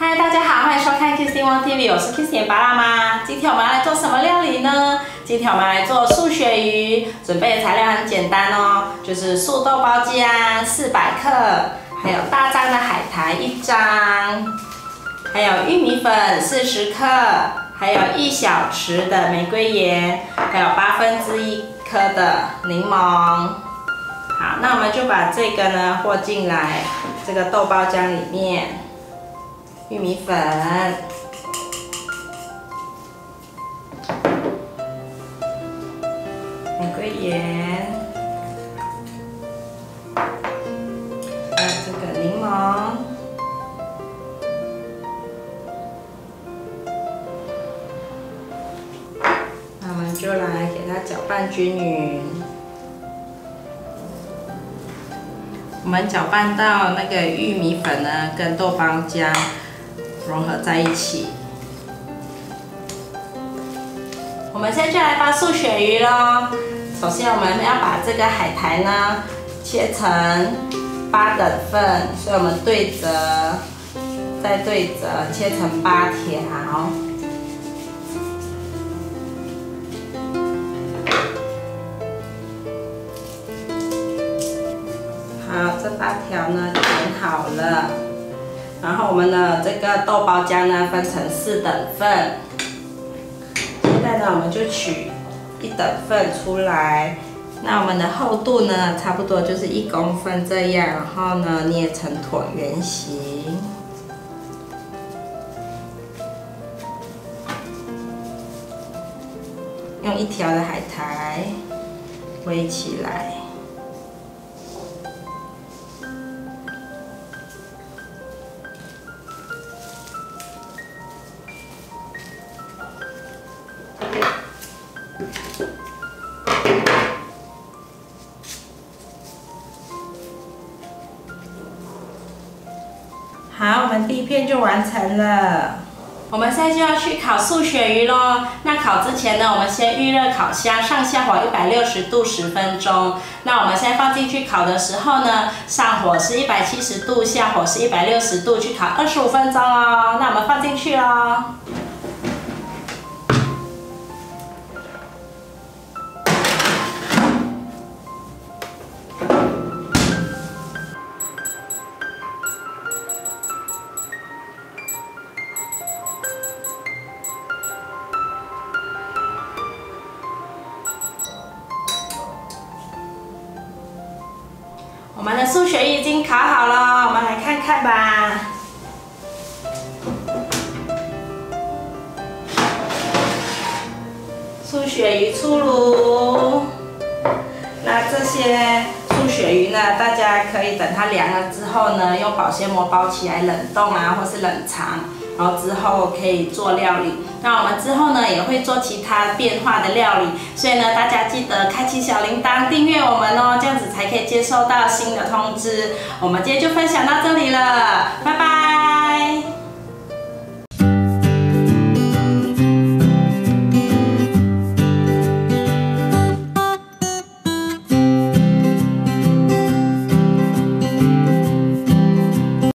嗨，大家好，欢迎收看 Kissing One TV，我是 Kissing 巴拉妈。今天我们要来做什么料理呢？今天我们来做素鳕鱼，准备的材料很简单哦，就是素豆包浆四百克，还有大张的海苔一张，还有玉米粉四十克，还有一小匙的玫瑰盐，还有八分之一颗的柠檬。好，那我们就把这个呢和进来这个豆包浆里面。玉米粉、玫瑰盐，还有这个柠檬，那我们就来给它搅拌均匀。我们搅拌到那个玉米粉呢，跟豆包浆。融合在一起。我们现在就来包素鳕鱼喽。首先，我们要把这个海苔呢切成八等份，所以我们对折，再对折，切成八条。好，这八条呢剪好了。然后我们的这个豆包浆呢，分成四等份。现在呢，我们就取一等份出来。那我们的厚度呢，差不多就是一公分这样。然后呢，捏成椭圆形，用一条的海苔围起来。好，我们第一片就完成了。我们现在就要去烤素鳕鱼喽。那烤之前呢，我们先预热烤箱，上下火一百六十度十分钟。那我们现在放进去烤的时候呢，上火是一百七十度，下火是一百六十度，去烤二十五分钟哦。那我们放进去哦。我们的素鳕鱼已经烤好了，我们来看看吧。素鳕鱼出炉，那这些素鳕鱼呢，大家可以等它凉了之后呢，用保鲜膜包起来冷冻啊，或是冷藏，然后之后可以做料理。那我们之后呢也会做其他变化的料理，所以呢大家记得开启小铃铛，订阅我们哦，这样子才可以接收到新的通知。我们今天就分享到这里了，拜拜。